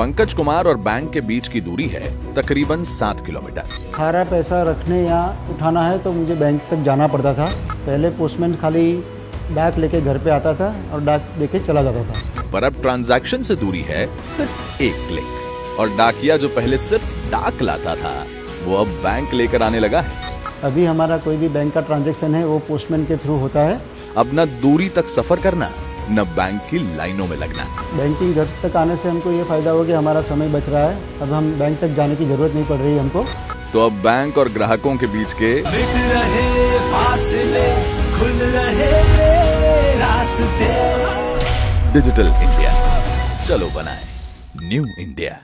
पंकज कुमार और बैंक के बीच की दूरी है तकरीबन सात किलोमीटर। सारा पैसा रखने या उठाना है तो मुझे बैंक तक जाना पड़ता था। पहले पोस्टमैन खाली डाक लेके घर पे आता था और डाक लेके चला जाता था। पर अब ट्रांजैक्शन से दूरी है सिर्फ़ एक क्लिक और डाकिया जो पहले सिर्फ़ डाक लाता था वो अब बैंक लेकर आने लगा है। अभी हमारा कोई भी बैंक का ट्रांजेक्शन है वो पोस्टमैन के थ्रू होता है। अब न दूरी तक सफ़र करना न बैंक की लाइनों में लगना। बैंक की घर तक आने से हमको ये फ़ायदा हो कि हमारा समय बच रहा है। अब हम बैंक तक जाने की ज़रूरत नहीं पड़ रही है हमको। तो अब बैंक और ग्राहकों के बीच के मिट रहे फासले खुल रहे रास्ते। डिजिटल इंडिया चलो बनाए। New India